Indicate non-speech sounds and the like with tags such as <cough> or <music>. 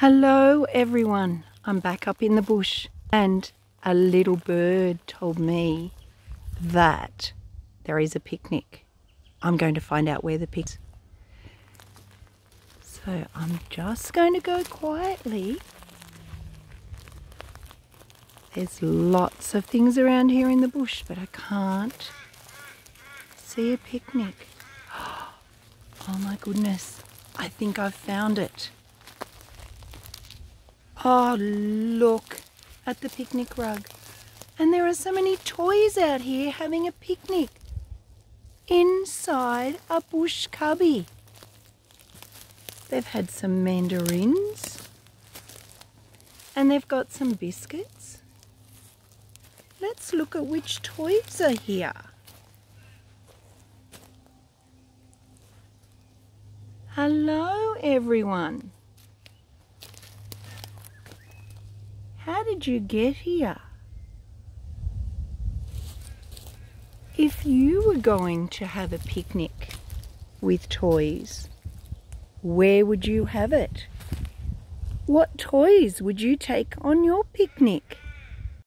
Hello everyone, I'm back up in the bush and a little bird told me that there is a picnic. I'm going to find out where the picnic So I'm just going to go quietly. There's lots of things around here in the bush but I can't see a picnic. <gasps> Oh my goodness, I think I've found it. Oh, look at the picnic rug. And there are so many toys out here having a picnic inside a bush cubby. They've had some mandarins and they've got some biscuits. Let's look at which toys are here. Hello everyone. How did you get here? If you were going to have a picnic with toys, where would you have it? What toys would you take on your picnic?